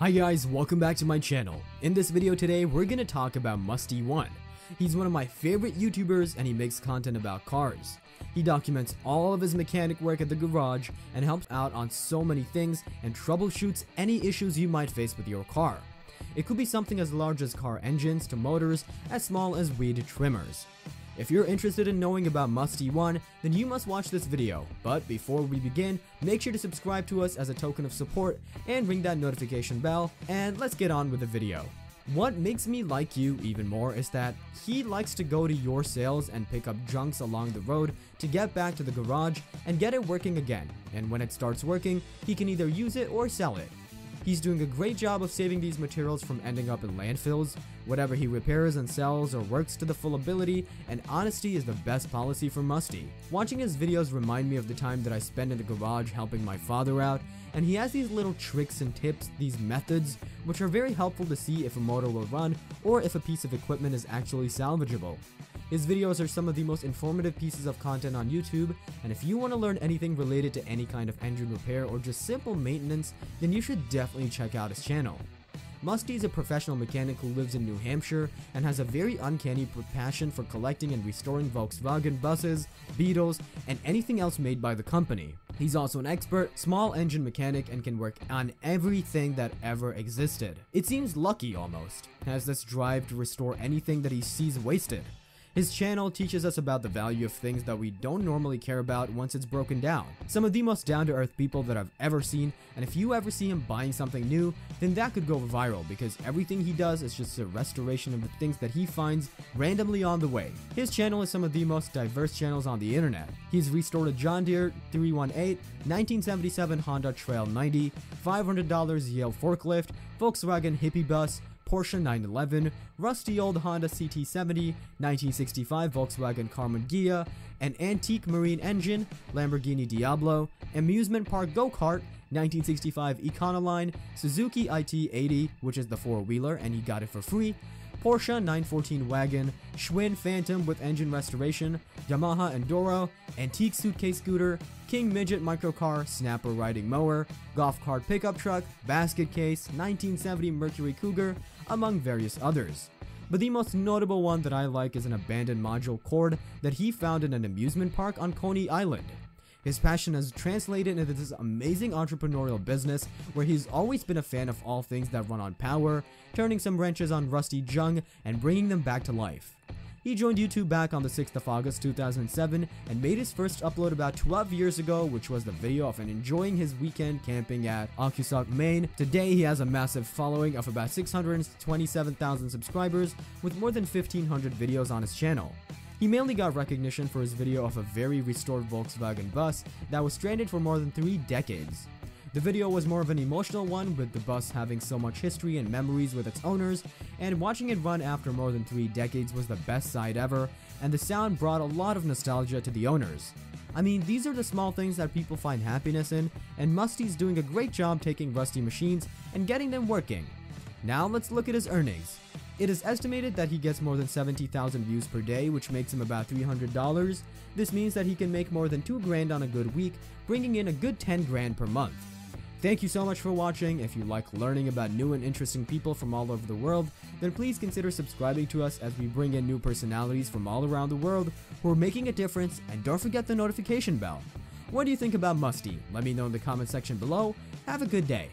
Hi guys, welcome back to my channel. In this video today, we're gonna talk about Mustie1. He's one of my favorite YouTubers and he makes content about cars. He documents all of his mechanic work at the garage and helps out on so many things and troubleshoots any issues you might face with your car. It could be something as large as car engines to motors as small as weed trimmers. If you're interested in knowing about Mustie1, then you must watch this video. But before we begin, make sure to subscribe to us as a token of support and ring that notification bell, and let's get on with the video. What makes me like you even more is that he likes to go to your sales and pick up junks along the road to get back to the garage and get it working again, and when it starts working, he can either use it or sell it. He's doing a great job of saving these materials from ending up in landfills. Whatever he repairs and sells or works to the full ability, and honesty is the best policy for Mustie. Watching his videos remind me of the time that I spent in the garage helping my father out, and he has these little tricks and tips, these methods, which are very helpful to see if a motor will run or if a piece of equipment is actually salvageable. His videos are some of the most informative pieces of content on YouTube, and if you want to learn anything related to any kind of engine repair or just simple maintenance, then you should definitely check out his channel. Mustie is a professional mechanic who lives in New Hampshire and has a very uncanny passion for collecting and restoring Volkswagen buses, Beetles, and anything else made by the company. He's also an expert, small engine mechanic and can work on everything that ever existed. It seems lucky almost, has this drive to restore anything that he sees wasted. His channel teaches us about the value of things that we don't normally care about once it's broken down. Some of the most down-to-earth people that I've ever seen, and if you ever see him buying something new, then that could go viral because everything he does is just a restoration of the things that he finds randomly on the way. His channel is some of the most diverse channels on the internet. He's restored a John Deere 318, 1977 Honda Trail 90, $500 Yale forklift, Volkswagen Hippie bus, Porsche 911, rusty old Honda CT70, 1965 Volkswagen Karmann Ghia, an antique marine engine, Lamborghini Diablo, amusement park go-kart, 1965 Econoline, Suzuki LT80, which is the four-wheeler and he got it for free, Porsche 914 wagon, Schwinn Phantom with engine restoration, Yamaha Enduro, antique suitcase scooter, King Midget microcar, snapper riding mower, golf cart pickup truck, basket case, 1970 Mercury Cougar, among various others. But the most notable one that I like is an abandoned module cord that he found in an amusement park on Coney Island. His passion has translated into this amazing entrepreneurial business where he's always been a fan of all things that run on power, turning some wrenches on rusty junk and bringing them back to life. He joined YouTube back on the 6th of August 2007 and made his first upload about 12 years ago which was the video of him enjoying his weekend camping at Occoquan, Maine. Today he has a massive following of about 627,000 subscribers with more than 1500 videos on his channel. He mainly got recognition for his video of a very restored Volkswagen bus that was stranded for more than 3 decades. The video was more of an emotional one with the bus having so much history and memories with its owners, and watching it run after more than 3 decades was the best side ever, and the sound brought a lot of nostalgia to the owners. I mean, these are the small things that people find happiness in, and Mustie's doing a great job taking rusty machines and getting them working. Now let's look at his earnings. It is estimated that he gets more than 70,000 views per day, which makes him about $300. This means that he can make more than 2 grand on a good week, bringing in a good 10 grand per month. Thank you so much for watching. If you like learning about new and interesting people from all over the world, then please consider subscribing to us as we bring in new personalities from all around the world who are making a difference and don't forget the notification bell. What do you think about Mustie? Let me know in the comment section below. Have a good day.